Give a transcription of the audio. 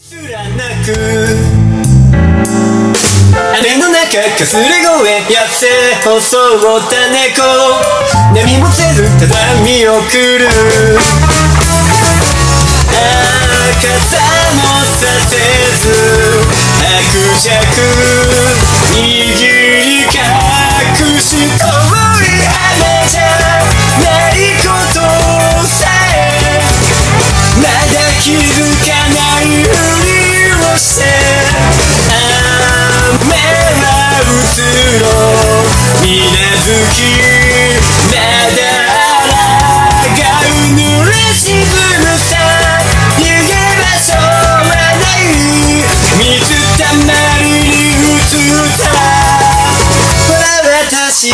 すらなく。雨の中かすれ声痩せ細った猫。波もせずただ見送る。ああ傘もさせず。伯爵握り隠し通り花じゃないことさえ。まだ気づかろみなずきまだ抗う濡れ沈むさ逃げ場所はない水たまりに映った私